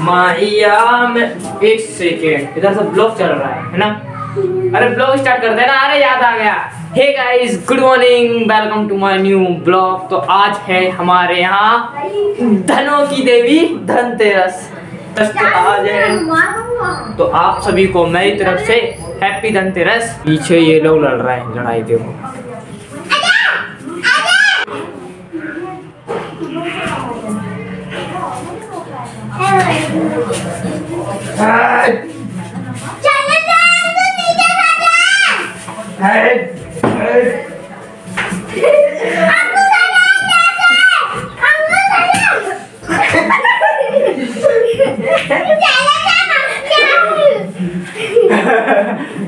माहिया में एक सेकेंड इधर से ब्लॉग चल रहा है है ना? अरे ब्लॉग स्टार्ट कर देना अरे याद आ गया। Hey guys good morning welcome to my new blog तो आज है हमारे यहाँ धनों की देवी धनतेरस। तो आज है तो आप सभी को मेरी तरफ़ से हैप्पी धनतेरस पीछे ये लोग लड़ रहे हैं लड़ाई देखो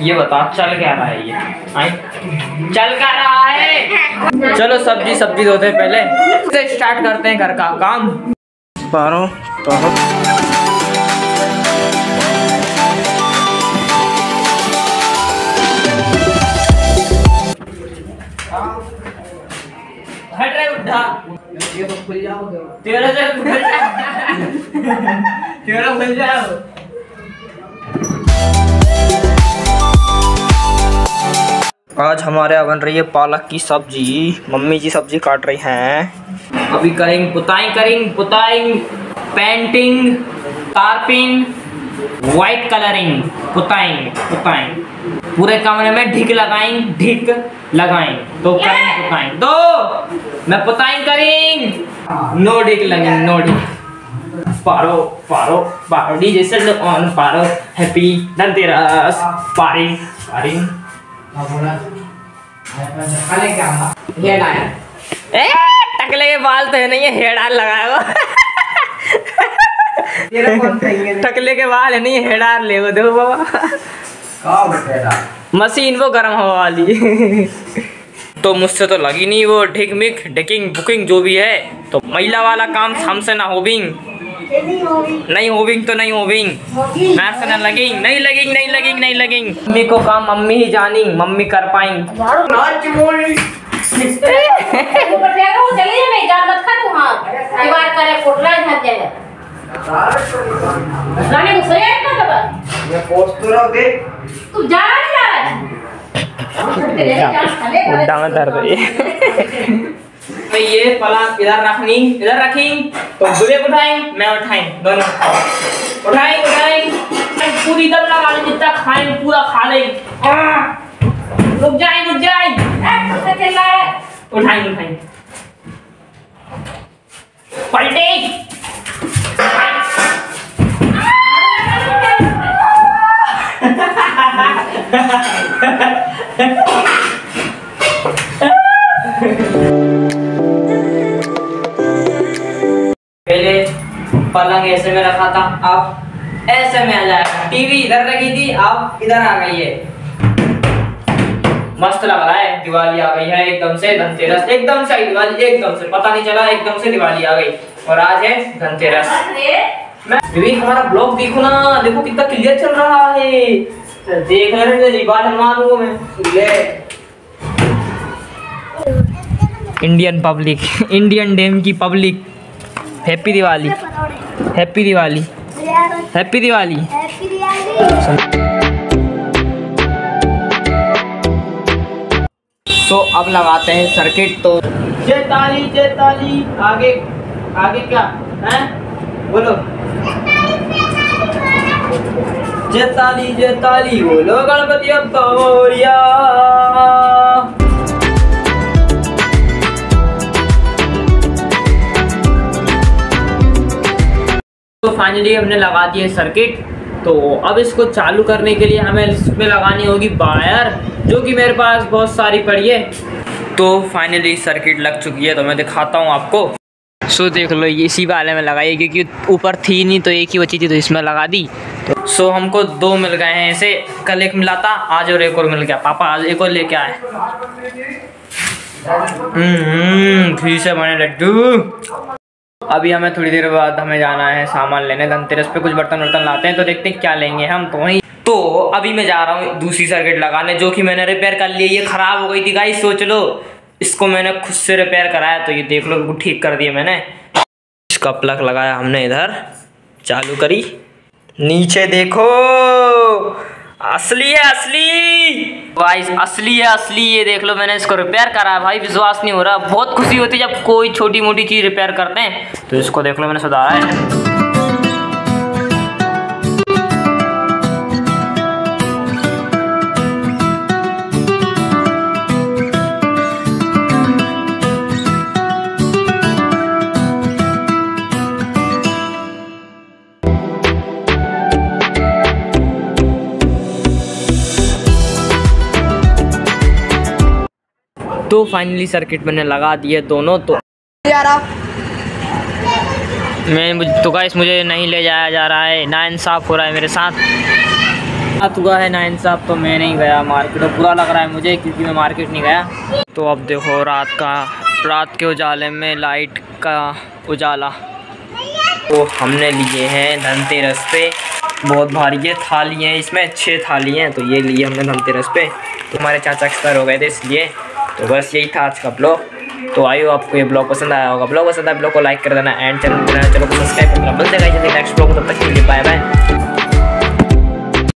ये बता चल क्या रहा है ये? आई? चल क्या रहा है? चलो सब्ज़ी सब्ज़ी धोते हैं पहले। से स्टार्ट करते हैं घर का काम। हट रहे बुड्ढा तेरा खुल तेरा खुल जाओ आज हमारे यहाँ बन रही है पालक की सब्ज़ी। मम्मी जी सब्ज़ी काट रही हैं। अभी करेंगे पुताई करेंगे पुताई। पेंटिंग टार्पिंग वाइट कलरिंग पुताई पुताई। पूरे कमरे में ढिक लगाएँगे ढिक लगाएँ तो करेंगे पुताई। दो! मैं पुताई करेंगे। नो ढिक लगेंगे no ढिक। Paro Paro Paro. DJ set on Paro. Happy Dhanteras. पारिंग पारिंग। टकले के बाल तो है नहीं है हेयर ऑयल लगाया हुआ टकले के बाल है नहीं हेयर ऑयल ले वो देखो बाबा मशीन वो गर्म हवा वाली तो मुझसे तो लगी नहीं वो ढिक मिक ढिकिंग बुकिंग जो भी है तो महिला वाला काम हमसे ना होबिंग नहीं होविंग तो नहीं होविंग मैम से ना लगेंग। नहीं लगेंग नहीं लगेंग नहीं लगेंग। मम्मी को काम मम्मी ही जानी मम्मी कर पाएँगे। उड्डा में दर्द है तो ये पलंग इधर रखनी इधर रखी। तो बुरे उठाएँ मैं उठाएँ दोनों उठाएँ। उठाएँ पूरी दम लगा ले जितना खाएँ पूरा खा ले। रुक जाए रुक जाए। उठाएँ उठाएँ। पलटे। पहले पलंग ऐसे में रखा था। अब ऐसे में आ जाएगा। टीवी इधर रखी थी, अब इधर आ गई है। मस्त लग रहा है, दिवाली आ गई है एकदम से, धनतेरस एकदम से दिवाली, एकदम से। पता नहीं चला, एकदम से दिवाली आ गई। और आज है धनतेरस। मैं हमारा ब्लॉग देखो ना, देखो कितना क्लियर चल रहा है। देख रहे हनुमान को मैं इंडियन पब्लिक इंडियन डेम की public happy Diwali. Happy Diwali. Happy Diwali. तो अब लगाते हैं सर्किट तो। चेताली चेताली आगे आगे क्या? है? बोलो। चेताली चेताली बोलो गणपति अब गौरिया फाइनली हमने लगा दिए सर्किट तो अब इसको चालू करने के लिए हमें इसमें लगानी होगी वायर जो कि मेरे पास बहुत सारी पड़ी है। तो फाइनली सर्किट लग चुकी है तो मैं दिखाता हूँ आपको। सो so, देख लो ये इसी वाले में लगाई क्योंकि ऊपर थी नहीं तो एक ही बची थी तो इसमें लगा दी। तो सो so, हमको दो मिल गए हैं ऐसे कल एक मिला था आज और एक और मिल गया। पापा आज एक और लेके आए। हम्म, फिर से बने लड्डू। अभी हमें थोड़ी देर बाद हमें जाना है सामान लेने। धनतेरस पे कुछ बर्तन वर्तन लाते हैं तो देखते हैं क्या लेंगे हम। तो वहीं तो अभी मैं जा रहा हूँ दूसरी सर्किट लगाने, जो कि मैंने रिपेयर कर ली ये ख़राब हो गई थी गाई सोच लो। इसको मैंने खुद से रिपेयर कराया तो ये देख लो ठीक कर दिया मैंने। इसका प्लग लगाया हमने इधर। चालू करी। नीचे देखो। असली है, असली! भाई, असली है, असली ये देख लो मैंने इसको रिपेयर करा है। भाई, विश्वास नहीं हो रहा, बहुत खुशी होती है जब कोई छोटी मोटी चीज़ रिपेयर करते हैं। तो इसको देख लो मैंने सुधारा है। तो फाइनली सर्किट मैंने लगा दिए दोनों तो मैं तो गाइस मुझे नहीं ले जाया जा रहा है ना इंसाफ हो रहा है मेरे साथ। हुआ है ना इंसाफ तो मैं नहीं गया मार्केट तो बुरा लग रहा है मुझे क्योंकि मैं मार्केट नहीं गया। तो अब देखो रात का रात के उजाले में लाइट का उजाला। तो हमने लिए हैं धनतेरस पे बहुत भारी ये थाली हैं इसमें छः थाली हैं तो ये लिए हमने धनतेरस पे तो हमारे चाचा एक्सपायर हो गए थे इसलिए तो बस यही था आज का ब्लॉग। तो आई हो आपको ये ब्लॉग पसंद आया होगा। ब्लॉग पसंद आया ब्लॉग को लाइक कर देना एंड चैनल चैनल को सब्सक्राइब करना हैं नेक्स्ट ब्लॉग तब तक के लिए बाय बाय